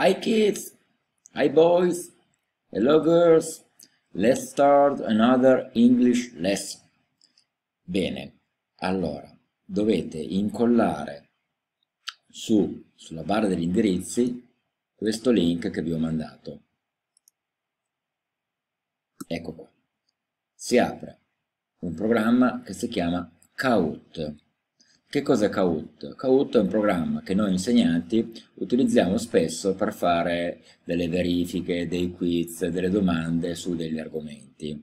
Hi kids! Hi boys! Hello girls! Let's start another English lesson. Bene, allora dovete incollare su, sulla barra degli indirizzi questo link che vi ho mandato. Ecco qua. Si apre un programma che si chiama Kahoot. Che cos'è Kahoot? Kahoot è un programma che noi insegnanti utilizziamo spesso per fare delle verifiche, dei quiz, delle domande su degli argomenti.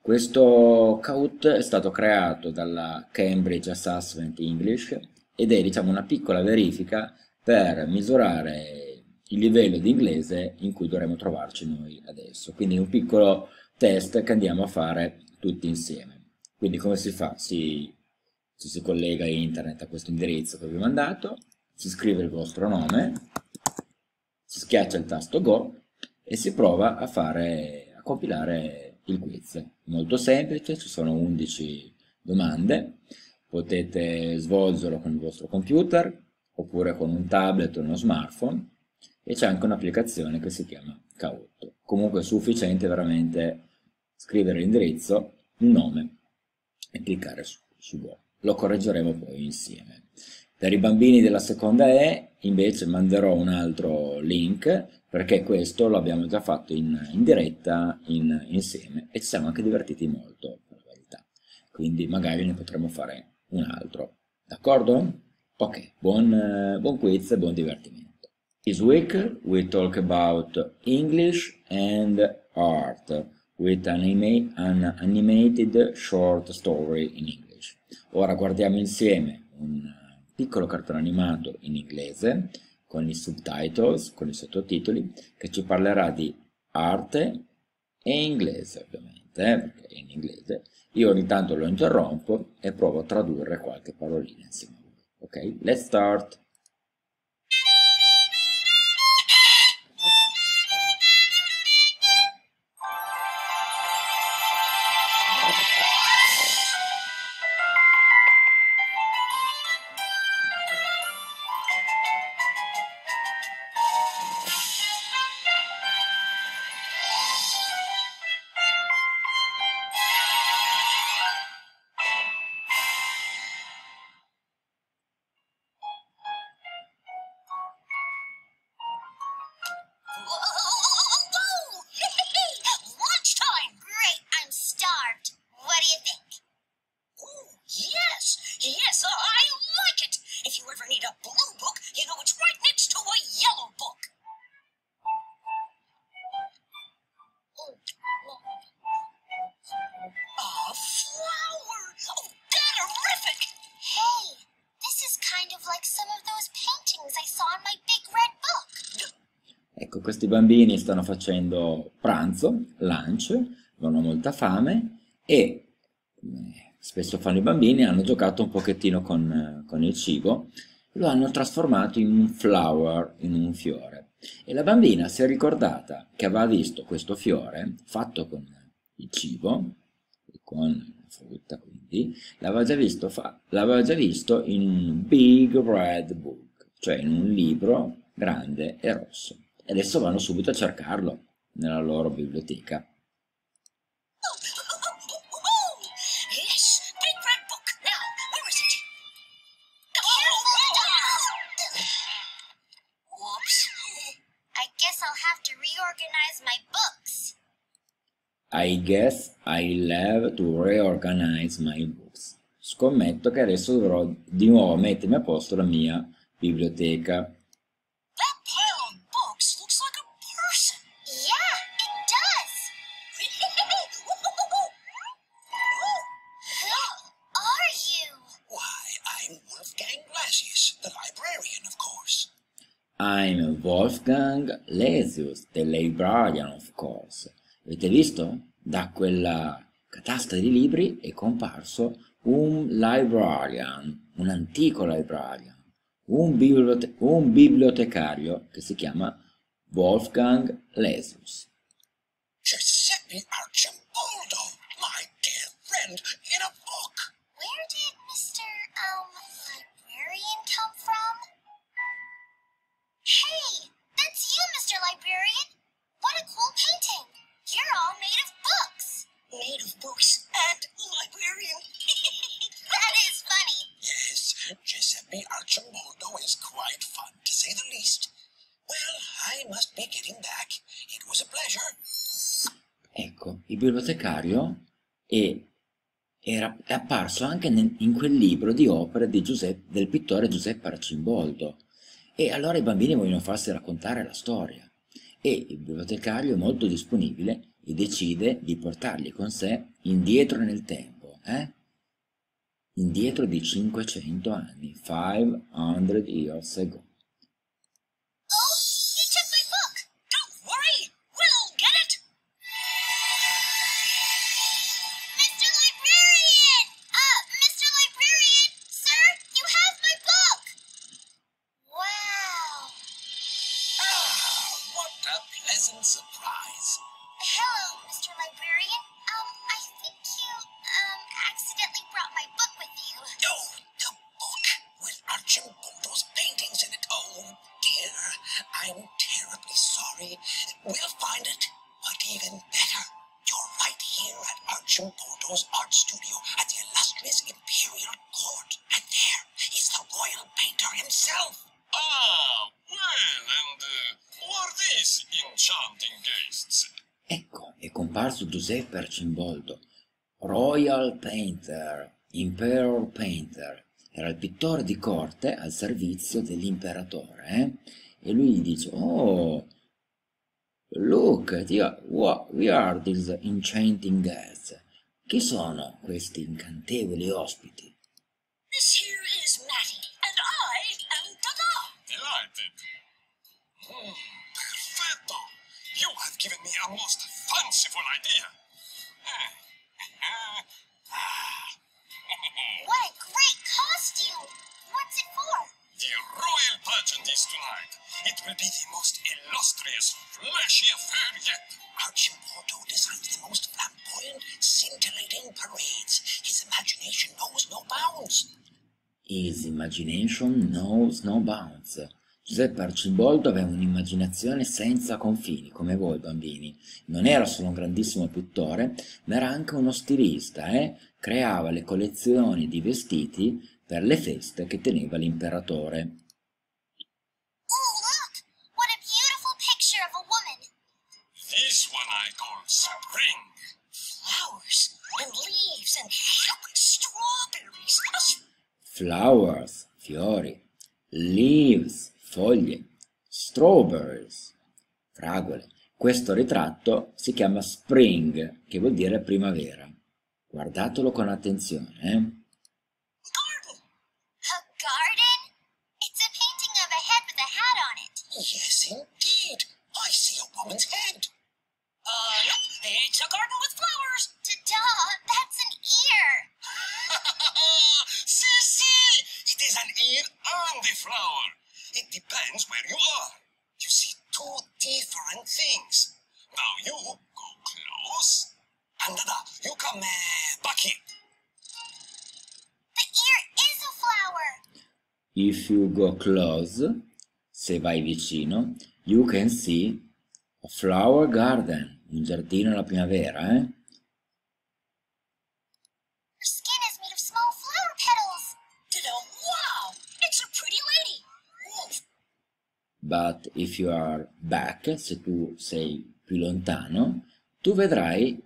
Questo Kahoot è stato creato dalla Cambridge Assessment English ed è diciamo, una piccola verifica per misurare il livello di inglese in cui dovremo trovarci noi adesso. Quindi un piccolo test che andiamo a fare tutti insieme. Quindi come si fa? Si ci si collega internet a questo indirizzo che vi ho mandato, si scrive il vostro nome, si schiaccia il tasto Go e si prova a, fare, a compilare il quiz. Molto semplice, ci sono 11 domande, potete svolgerlo con il vostro computer oppure con un tablet o uno smartphone e c'è anche un'applicazione che si chiama K8. Comunque è sufficiente veramente scrivere l'indirizzo, il nome e cliccare su, su Go lo correggeremo poi insieme. Per i bambini della seconda E invece manderò un altro link perché questo l'abbiamo già fatto in, in diretta in, insieme e ci siamo anche divertiti molto per la verità. Quindi magari ne potremo fare un altro. D'accordo? Ok, buon, buon quiz e buon divertimento. This week we talk about English and art with an, anima an animated short story in English. Ora guardiamo insieme un piccolo cartone animato in inglese con i subtitles, con i sottotitoli, che ci parlerà di arte e inglese ovviamente, eh, perché è in inglese. Io ogni tanto lo interrompo e provo a tradurre qualche parolina insieme a voi. Ok, let's start! Ecco, questi bambini stanno facendo pranzo, lunch, hanno molta fame e, come spesso fanno i bambini, hanno giocato un pochettino con, con il cibo, lo hanno trasformato in un flower, in un fiore. E la bambina si è ricordata che aveva visto questo fiore fatto con il cibo, con la frutta quindi, l'aveva già, visto già visto in un big red book, cioè in un libro grande e rosso e adesso vanno subito a cercarlo nella loro biblioteca. I guess I'll have to reorganize my books. Scommetto che adesso dovrò di nuovo mettermi a posto la mia biblioteca. Wolfgang Lesius, the librarian of course. Avete visto? Da quella catasta di libri è comparso un librarian, un antico librarian, un, bibliote un bibliotecario che si chiama Wolfgang Lesius. Giuseppe il bibliotecario è, era, è apparso anche nel- in quel libro di opere di Giuseppe- del pittore Giuseppe Arcimboldo. E allora i bambini vogliono farsi raccontare la storia. E il bibliotecario è molto disponibile e decide di portarli con sé indietro nel tempo, eh? indietro di 500 anni, 500 years ago. Pleasant surprise. Hello, Mr. Librarian. Um, I think you, um, accidentally brought my book with you. Oh, Giuseppe Arcimboldo, Royal Painter, Imperial Painter. Era il pittore di corte al servizio dell'imperatore. eh? E lui gli dice, oh, look, at you- what, we are these enchanting guests. Chi sono questi incantevoli ospiti? This here is Matty, and I am Dada. Delighted. Hmm, perfetto. You have given me a most fanciful idea. The royal pageant is tonight. It will be the most illustrious, flashy affair yet. Archimboldo designs the most flamboyant, scintillating parades. His imagination knows no bounds. His imagination knows no bounds. Giuseppe Arcimboldo aveva un'immaginazione senza confini, come voi bambini. Non era solo un grandissimo pittore, ma era anche uno stilista, eh? Creava le collezioni di vestiti per le feste che teneva l'imperatore. Ooh, look! What a beautiful picture of a woman! This one I call spring. Flowers and leaves and strawberries. Flowers, fiori, leaves, foglie, strawberries, fragole. Questo ritratto si chiama Spring, che vuol dire primavera. Guardatelo con attenzione, eh? And a flower. It depends where you are. You see two different things. Now you go close. And Dada, you come uh, back here. The ear is a flower. If you go close, se vai vicino, you can see a flower garden, un giardino alla primavera, eh? But if you are back, se tu sei più lontano, tu vedrai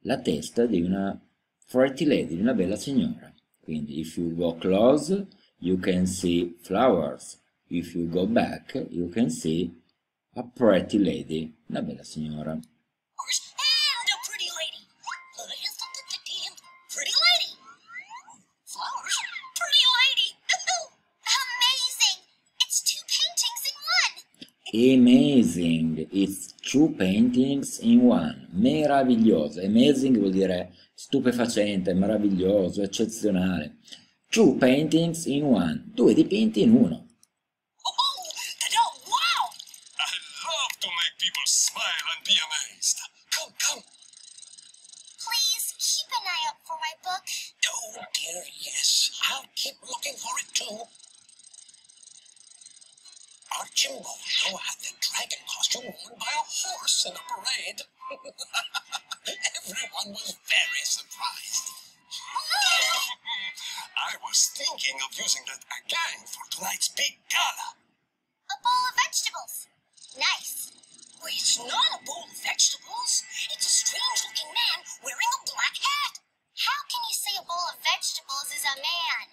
la testa di una pretty lady, di una bella signora. Quindi, if you go close, you can see flowers. If you go back, you can see a pretty lady, una bella signora. Amazing, it's two paintings in one. Meraviglioso. Amazing vuol dire stupefacente, meraviglioso, eccezionale. Two paintings in one. Due dipinti in uno. It's not a bowl of vegetables. It's a strange-looking man wearing a black hat. How can you say a bowl of vegetables is a man?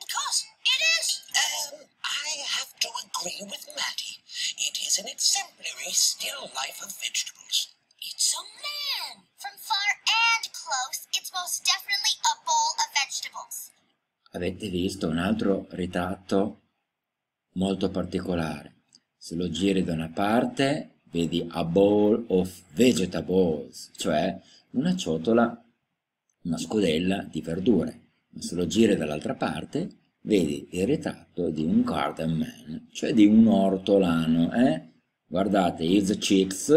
Because it is. Um, I have to agree with Matty. It is an exemplary still life of vegetables. It's a man. From far and close, it's most definitely a bowl of vegetables. Avete visto un altro ritratto molto particolare. Se lo giri da una parte vedi a bowl of vegetables, cioè una ciotola, una scodella di verdure. Ma se lo giri dall'altra parte, vedi il ritratto di un garden man, cioè di un ortolano, eh? Guardate, his cheeks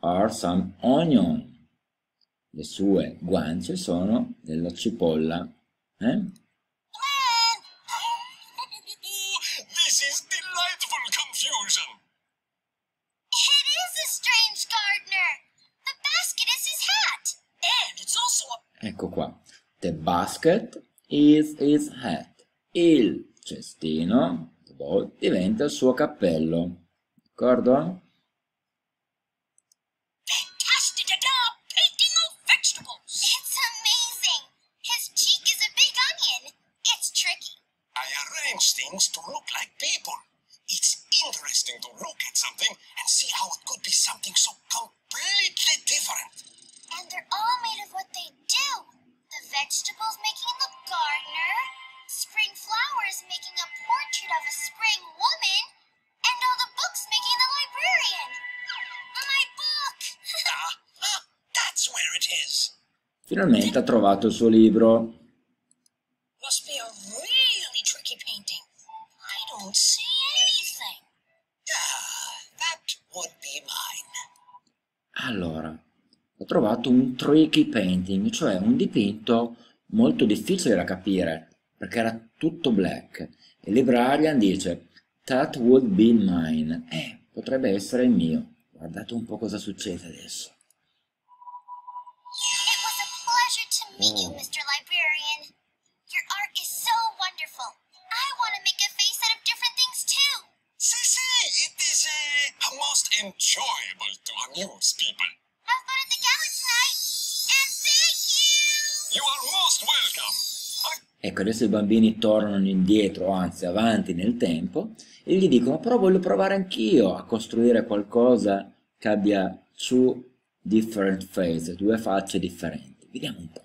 are some onion. Le sue guance sono della cipolla, eh? Ecco qua. The basket is his hat. Il cestino, the bowl, diventa il suo cappello. D'accordo? fantastic painting of vegetables. It's amazing! His cheek is a big onion. It's tricky. I arrange things to look like people. It's interesting to look at something and see how it could be something so completely different. And they're all made of what they do. The vegetables making the gardener, spring flowers making a portrait of a spring woman, and all the books making the librarian. My book! Ah, ah, that's where it is. Finalmente ha trovato il suo libro. Trovato un tricky painting, cioè un dipinto molto difficile da capire, perché era tutto black. E il librarian dice, that would be mine. Eh, potrebbe essere il mio. Guardate un po' cosa succede adesso. It was a pleasure to meet you, Oh. Mr. Librarian. Your art is so wonderful. I want to make a face out of different things too. See, see, it is uh, most enjoyable to amuse Ecco, adesso i bambini tornano indietro, anzi avanti nel tempo, e gli dicono, però voglio provare anch'io a costruire qualcosa che abbia two different faces, due facce differenti. Vediamo un po'.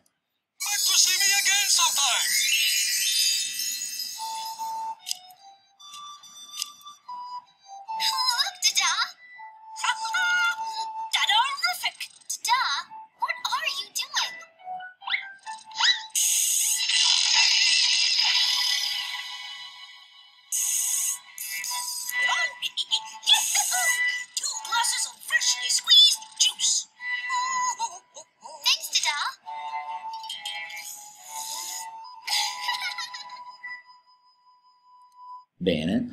Bene,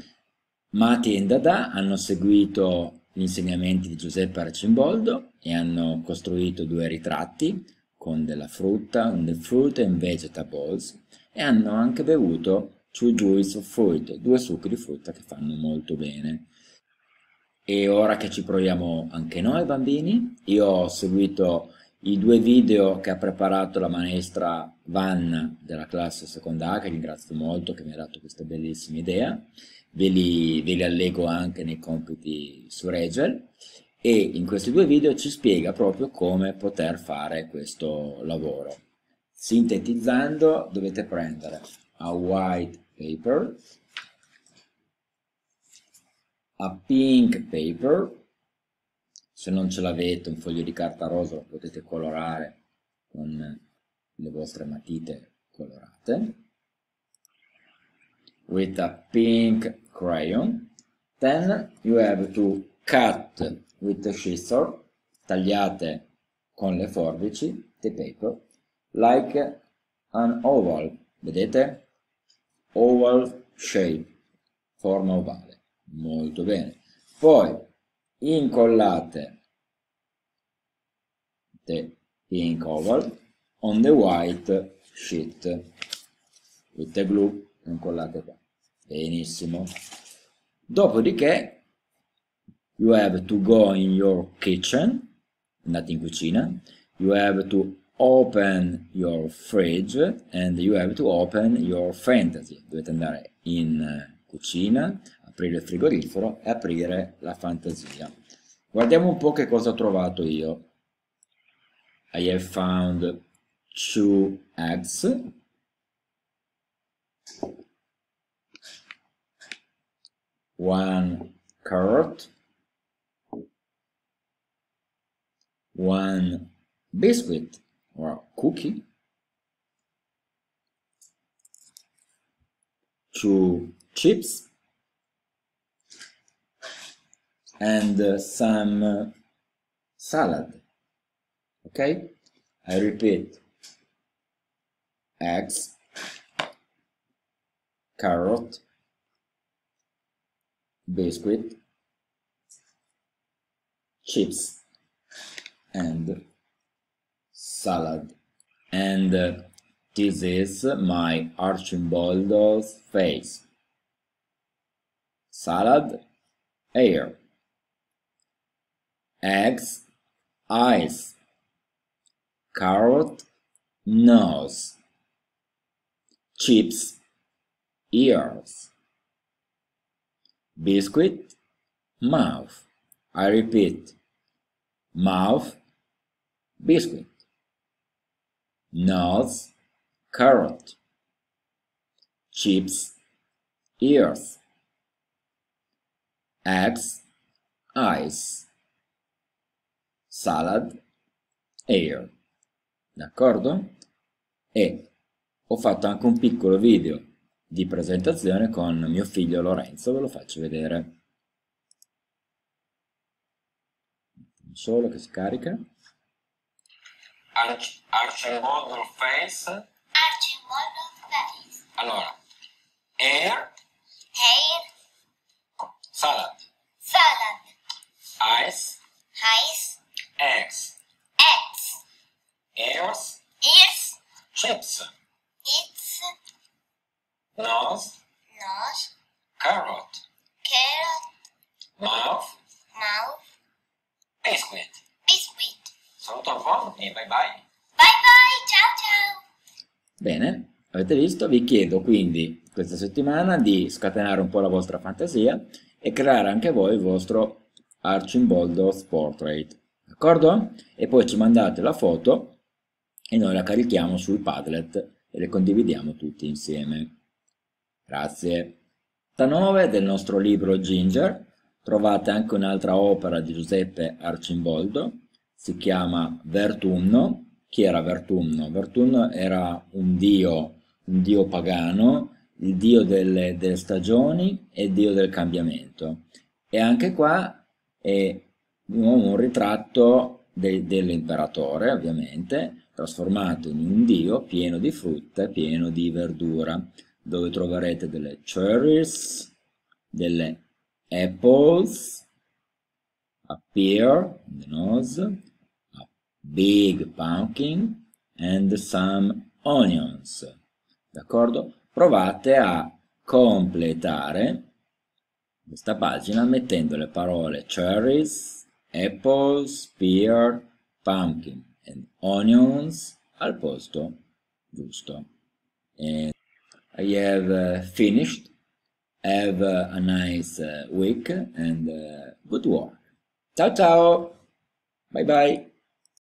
Mati e Dada hanno seguito gli insegnamenti di Giuseppe Arcimboldo e hanno costruito due ritratti con della frutta, un The Fruit and Vegetables, e hanno anche bevuto Two Juice of Fruit, due succhi di frutta che fanno molto bene. E ora che ci proviamo anche noi bambini, io ho seguito i due video che ha preparato la maestra Vanna della classe secondaria, che ringrazio molto, che mi ha dato questa bellissima idea. Ve li, ve li allego anche nei compiti su Regel e in questi due video ci spiega proprio come poter fare questo lavoro. Sintetizzando dovete prendere a white paper, a pink paper, se non ce l'avete un foglio di carta rosa lo potete colorare con le vostre matite colorate, with a pink crayon, then you have to cut with the scissor, tagliate con le forbici, the paper, like an oval, vedete? Oval shape, forma ovale, molto bene. Poi incollate the pink oval on the white sheet with the glue, incollate qua. Benissimo. Dopodiché you have to go in your kitchen, andate in cucina, you have to open your fridge and you have to open your fantasy. Dovete andare in eh, cucina, aprire il frigorifero e aprire la fantasia. Guardiamo un po' che cosa ho trovato io. I have found two eggs. One carrot. One biscuit or cookie. Two chips and uh, some uh, salad. Okay? I repeat. Eggs. Carrot. Biscuit. Chips. And salad. And uh, this is my Archimboldo's face. Salad air eggs, eyes, carrot, nose, chips, ears, biscuit, mouth. I repeat, mouth, biscuit, nose, carrot, chips, ears, eggs, eyes salad, air. D'accordo? E ho fatto anche un piccolo video di presentazione con mio figlio Lorenzo, ve lo faccio vedere. Solo che si carica. Arch Archimodel face. Archimodel face. Allora, air, Hair. salad, Salad. eyes, Eyes. eggs, Eggs. ears, Ears. chips, It's. nose, Nose. carrot, Carrot. mouth, Mouth. biscuit. Biscuit. Saluto un po' e bye bye. Bye bye. Ciao ciao. Bene, avete visto? Vi chiedo quindi questa settimana di scatenare un po' la vostra fantasia e creare anche voi il vostro Archimboldo's Portrait. D'accordo? E poi ci mandate la foto e noi la carichiamo sul Padlet e le condividiamo tutti insieme. Grazie. 9 del nostro libro Ginger trovate anche un'altra opera di Giuseppe Arcimboldo, si chiama Vertunno. Chi era Vertunno? Vertunno era un dio, un dio pagano, il dio delle, delle stagioni e il dio del cambiamento. E anche qua è un ritratto de, dell'imperatore, ovviamente, trasformato in un dio pieno di frutta pieno di verdura, dove troverete delle cherries, delle apples, a pear, the nose, a big pumpkin and some onions. D'accordo? Provate a completare questa pagina mettendo le parole cherries, apples, pear, pumpkin and onions al posto giusto. And I have uh, finished. Have a nice uh, week and uh, good work. Ciao ciao. Bye bye.